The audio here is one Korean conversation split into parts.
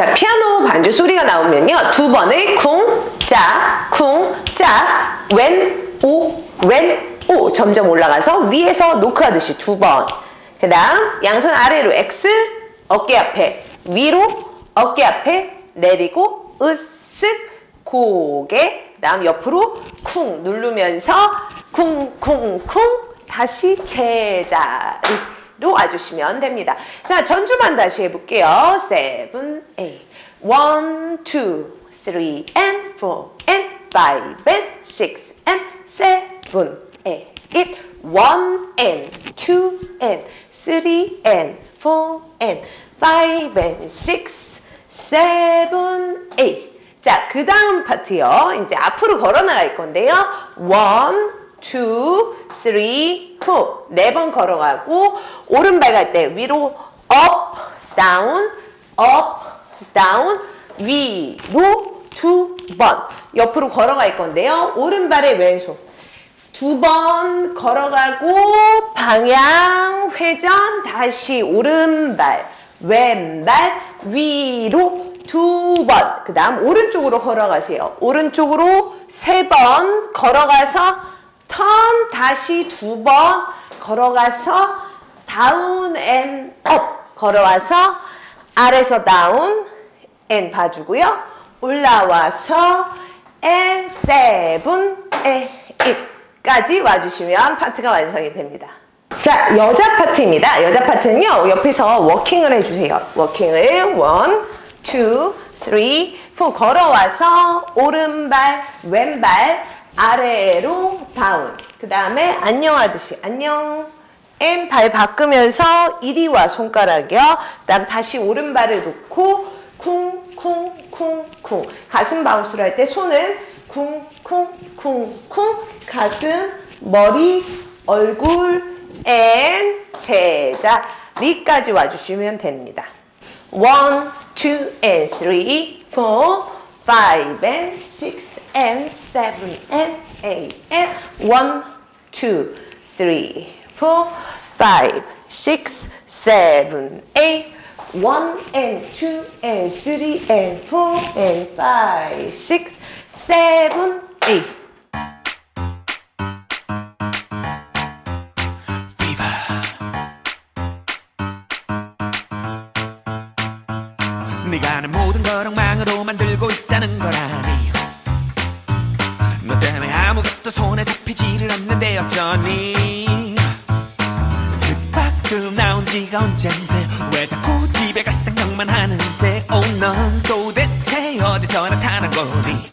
자, 피아노 반주 소리가 나오면요. 두 번의 쿵, 짜, 쿵, 짜, 웬, 오, 웬, 오. 점점 올라가서 위에서 노크하듯이 두 번. 그 다음, 양손 아래로 X, 어깨 앞에, 위로, 어깨 앞에, 내리고, 으쓱, 고개. 그 다음 옆으로 쿵 누르면서 쿵, 쿵, 쿵. 다시 제자리 로 와주시면 됩니다. 자, 전주만 다시 해볼게요. seven, eight. one, two, three, and four, and five, and six, and seven, eight. one, and two, and three, and four, and five, and six, seven, eight. 자, 그 다음 파트요. 이제 앞으로 걸어 나갈 건데요. one, two, three, four. 네 번 걸어가고 오른발 갈 때 위로 up, down, up, down, 위로 두 번. 옆으로 걸어갈 건데요. 오른발의 왼손. 두 번 걸어가고 방향 회전 다시 오른발 왼발 위로 두 번. 그 다음 오른쪽으로 걸어가세요. 오른쪽으로 세 번 걸어가서 턴 다시 두 번 걸어가서 down and up 걸어와서 아래서 down and 봐주고요. 올라와서 and seven eight까지 와주시면 파트가 완성이 됩니다. 자, 여자 파트입니다. 여자 파트는요, 옆에서 워킹을 해주세요. 워킹을 one, two, three, four 걸어와서 오른발, 왼발, 아래로 다운. 그 다음에 안녕 하듯이 안녕. M 발 바꾸면서 이리와 손가락이요. 그 다음 다시 오른발을 놓고 쿵쿵쿵쿵 가슴 bounce를 할 때 손은 쿵쿵쿵쿵 가슴 머리 얼굴 and 제자리까지 와주시면 됩니다. One, two, and three, four, five, and six, and seven and eight and one, two, three, four, five, six, seven, eight, one and two and three and four and five, six, seven, eight. 왜 자꾸 집에 갈 생각만 하는데 오 넌 도대체 어디서 나타난 거니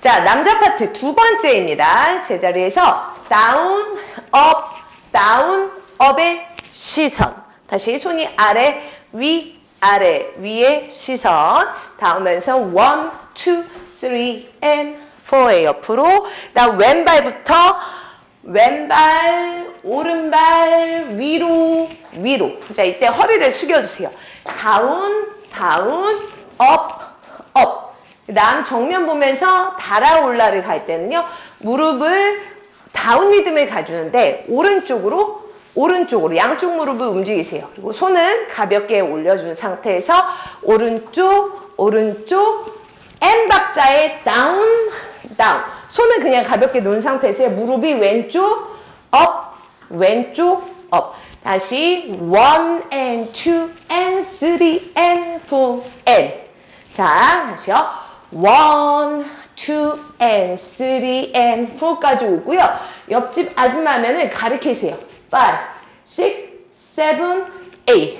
자, 남자 파트 두 번째입니다. 제자리에서 다운, up, 다운, up에 시선. 다시 손이 아래, 위, 아래, 위에 시선. 닿으면서 one, two, three, and four에 옆으로. 다음 왼발부터 왼발, 오른발, 위로, 위로. 자, 이때 허리를 숙여주세요. 다운, 다운, up, up. 그 다음 정면 보면서 달아올라를 갈 때는요. 무릎을 다운 리듬을 가주는데 오른쪽으로 오른쪽으로 양쪽 무릎을 움직이세요. 그리고 손은 가볍게 올려준 상태에서 오른쪽 오른쪽 and 박자에 다운 다운 손은 그냥 가볍게 놓은 상태에서 무릎이 왼쪽 up 왼쪽 up. 다시 one and two and three and four and. 자 다시요 one two and three and four까지 오고요. 옆집 아줌마 면은 가르치세요. five six seven eight.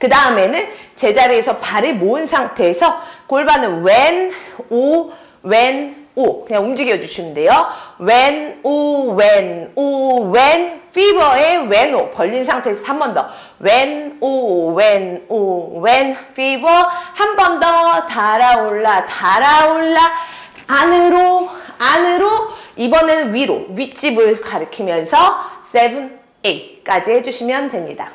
그 다음에는 제자리에서 발을 모은 상태에서 골반은 왼, 오, 왼, 오 그냥 움직여 주시면 돼요. 왼, 오, 왼, 오, 왼, 피버의 왼, 오 벌린 상태에서 한 번 더. 왼, 오, 왼, 오, 왼, fever 한번 더 달아올라, 달아올라 안으로, 안으로 이번에는 위로, 윗집을 가리키면서 7, 8까지 해주시면 됩니다.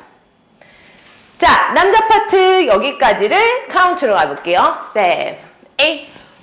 자, 남자 파트 여기까지를 카운트로 가볼게요. 7, 8,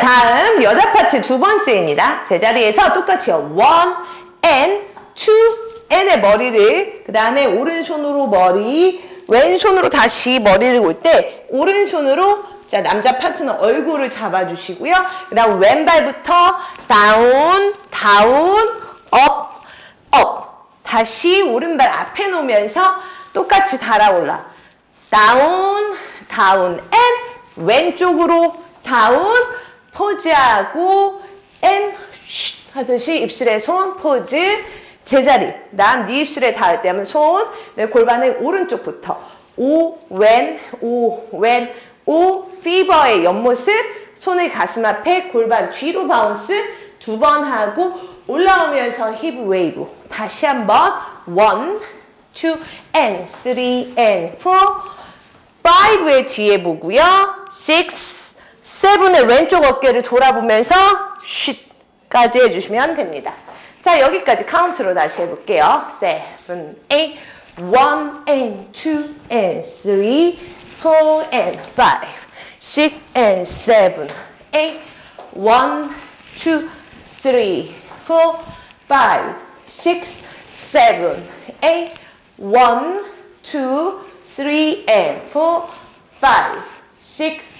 다음 여자 파트 두 번째입니다. 제자리에서 똑같이요. one and two and의 머리를 그 다음에 오른손으로 머리 왼손으로 다시 머리를 올 때 오른손으로 자 남자 파트는 얼굴을 잡아주시고요. 그 다음 왼발부터 다운 다운 up up. 다시 오른발 앞에 놓으면서 똑같이 달아올라. 다운 다운 and 왼쪽으로 다운 포즈하고 and 하듯이 입술에 손 포즈. 제자리 남 네 입술에 닿을 때 하면 손. 내 골반의 오른쪽부터. 오 왼 오 왼 오 피버의 옆모습. 손을 가슴 앞에 골반 뒤로 bounce. 두 번 하고 올라오면서 힙 웨이브. 다시 한번 one, two, and three, and four, five에 뒤에 보고요. Seven에 왼쪽 어깨를 돌아보면서 쉿까지 해주시면 됩니다. 자 여기까지 카운트로 다시 해볼게요. seven, eight, one, two, three, four, five, six, seven, eight, one, two, three, and four, five, six, seven, eight, one, two, three, four, five, six, seven, eight. 네가 날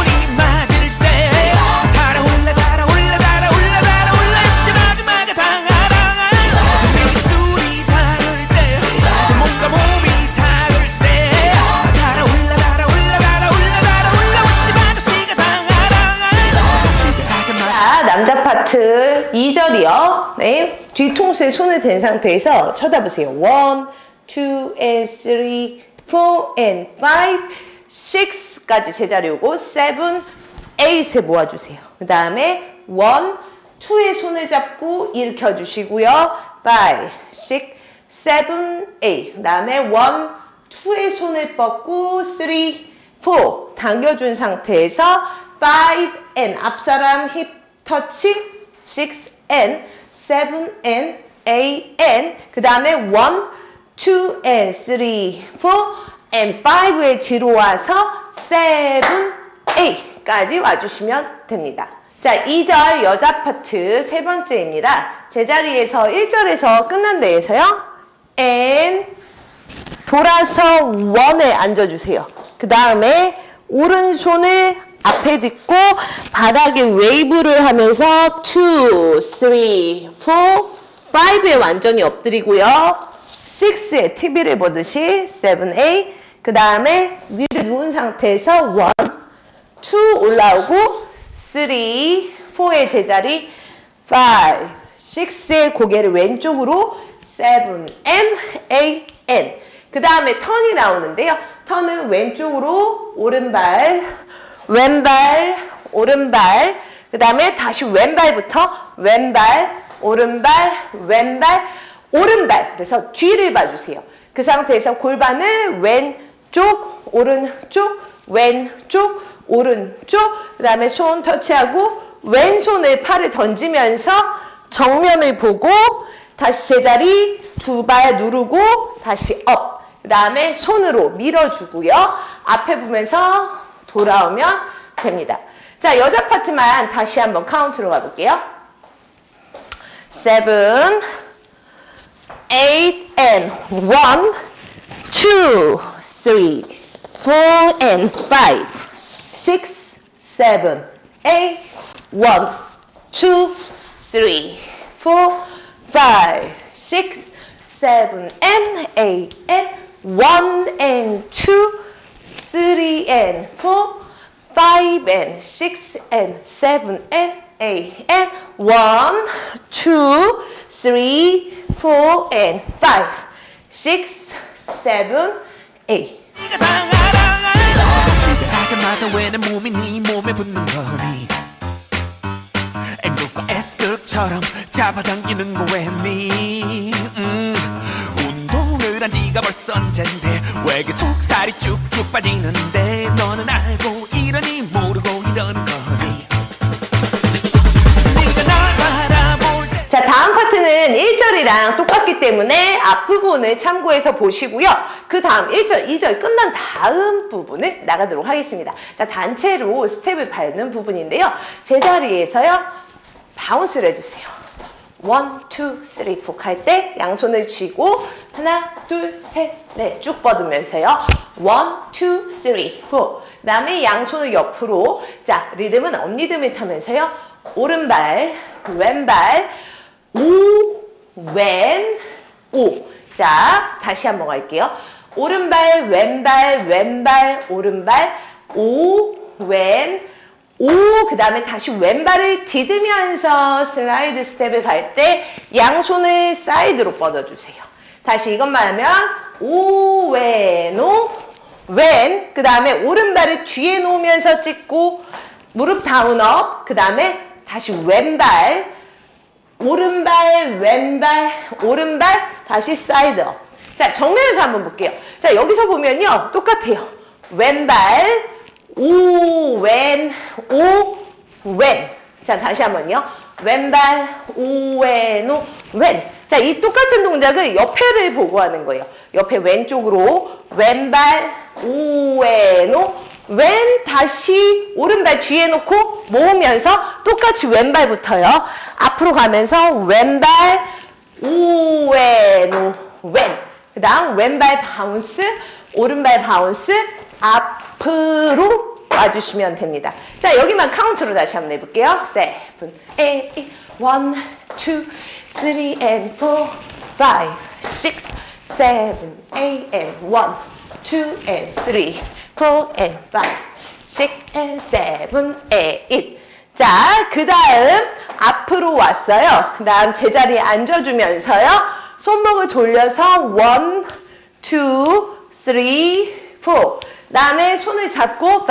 네. 뒤통수에 손을 댄 상태에서 쳐다보세요. 1, 2, and 3, 4, and 5, 6까지 제자리 오고 7, 8에 모아주세요. 그 다음에 1, 2의 손을 잡고 일으켜 주시고요. 5, 6, 7, 8. 그 다음에 1, 2의 손을 뻗고 3, 4 당겨준 상태에서 5 and 앞사람 힙 터치 6 and 7 and 8 and 그 다음에 1, 2 and 3, 4 and 5에 뒤로 와서 7, 8까지 와주시면 됩니다. 자, 2절 여자 파트 세 번째입니다. 제자리에서 1절에서 끝난 데에서요. and 돌아서 one에 앉아주세요. 그 다음에 오른손을 앞에 딛고 바닥에 웨이브를 하면서 2, 3, 4, 5에 완전히 엎드리고요. 6에 TV를 보듯이 7, 8. 그 다음에 위를 누운 상태에서 1, 2 올라오고 3, 4의 제자리 5, 6의 고개를 왼쪽으로 7, and 8, and 그 다음에 턴이 나오는데요. 턴은 왼쪽으로 오른발, 왼발, 오른발 그 다음에 다시 왼발부터 왼발, 오른발, 왼발, 오른발 그래서 뒤를 봐주세요. 그 상태에서 골반을 왼쪽, 오른쪽, 왼쪽, 오른쪽 그 다음에 손 터치하고 왼손을 팔을 던지면서 정면을 보고 다시 제자리 두 발 누르고 다시 up. 그 다음에 손으로 밀어주고요. 앞에 보면서 돌아오면 됩니다. 자, 여자 파트만 다시 한번 카운트로 가볼게요. seven, eight, and one, two, three, four, and five, six, seven, eight, one, two, three, four, five, six, seven, and eight, and one, and two, three, and four, five, and six, and seven, and eight, and one, two, three, four, and five, six, seven, eight. 네가 당하라 가자마자 왜내 몸이 네 몸에 붙는 거니 N극과 S극처럼 잡아당기는 거 왜니 음, 지가 벌써 언젠데 왜 계속 살이 쭉쭉 빠지는데 너는 알고 이러니 모르고 이러는 거니 네가 날 바라볼 때 자, 다음 파트는 1절이랑 똑같기 때문에 앞부분을 참고해서 보시고요. 그 다음 1절, 2절 끝난 다음 부분을 나가도록 하겠습니다. 자, 단체로 스텝을 밟는 부분인데요. 제자리에서요, bounce를 해주세요. 1, 2, 3, 4할때 양손을 쥐고 하나, 둘, 셋, 넷 쭉 뻗으면서요. 1, 2, 3, 4 그다음에 양손을 옆으로 자, 리듬은 up리듬을 타면서요. 오른발, 왼발, 오, 왼, 오. 자, 다시 한번 갈게요. 오른발, 왼발, 왼발, 오른발, 오, 왼, 오, 그 다음에 다시 왼발을 디디면서 슬라이드 스텝을 갈 때 양손을 사이드로 뻗어주세요. 다시 이것만 하면 오, 왼, 오, 왼, 그 다음에 오른발을 뒤에 놓으면서 찍고 무릎 다운up, 그 다음에 다시 왼발, 오른발, 왼발, 오른발, 다시 사이드up. 자, 정면에서 한번 볼게요. 자, 여기서 보면요. 똑같아요. 왼발, 오, 왼, 오, 왼. 자, 다시 한번요. 왼발, 오, 왼, 오, 왼. 자, 이 똑같은 동작을 옆에를 보고 하는 거예요. 옆에 왼쪽으로 왼발, 오, 왼, 오, 왼 다시 오른발 뒤에 놓고 모으면서 똑같이 왼발부터요. 앞으로 가면서 왼발, 오, 왼, 오, 왼. 그 다음 왼발 bounce, 오른발 bounce, 앞으로 와주시면 됩니다. 자, 여기만 카운트로 다시 한번 해볼게요. 7, 8, 1, 2, 3, and 4, 5, 6, 7, 8, and 1, 2, and 3, 4, and 5, 6, and 7, 8. 자, 그 다음 앞으로 왔어요. 그 다음 제자리에 앉아주면서요. 손목을 돌려서 1, 2, 3, 4. 다음에 손을 잡고 5,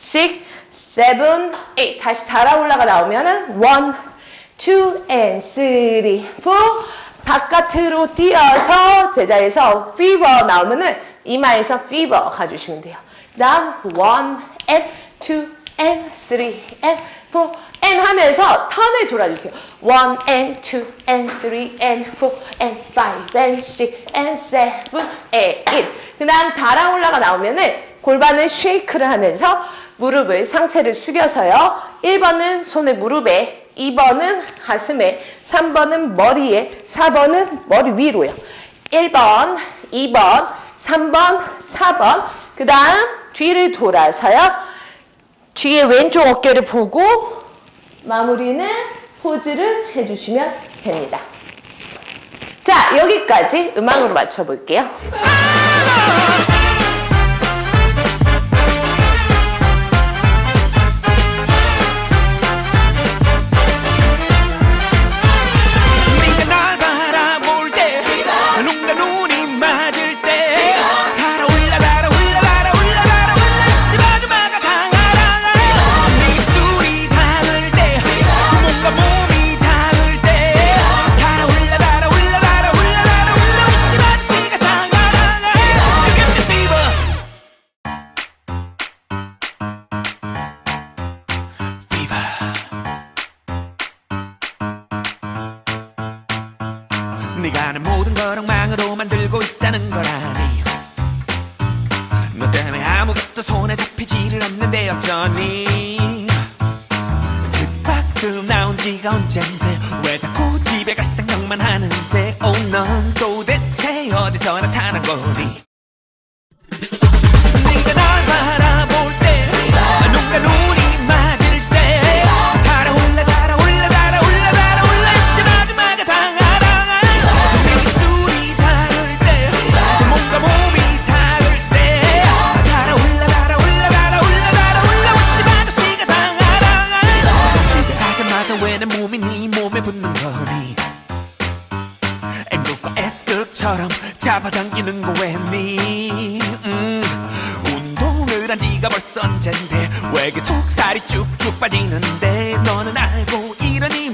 6, 7, 8. 다시 달아 올라가 나오면은 1, 2, and 3, 4. 바깥으로 뛰어서 제자리에서 fever 나오면은 이마에서 fever 가주시면 돼요. 다음 1 and 2 and 3 and 4 and 하면서 턴을 돌아주세요. 1 and 2 and 3 and 4 and 5 and 6 and 7 and 8. 그 다음 달아 올라가 나오면은 골반을 쉐이크를 하면서 무릎을 상체를 숙여서요. 1번은 손을 무릎에 2번은 가슴에 3번은 머리에 4번은 머리 위로요. 1번, 2번, 3번, 4번 그 다음 뒤를 돌아서요. 뒤에 왼쪽 어깨를 보고 마무리는 포즈를 해주시면 됩니다. 자, 여기까지 음악으로 맞춰볼게요. 지가 언젠데 왜 자꾸 집에 갈 생각만 하는데? 오넌 도대체 어디서 나타난 네 몸에 붙는 거니 N극과 S극처럼 잡아당기는 거 왜니 음, 운동을 한 지가 벌써 언젠데 왜 계속 살이 쭉쭉 빠지는데 너는 알고 이러니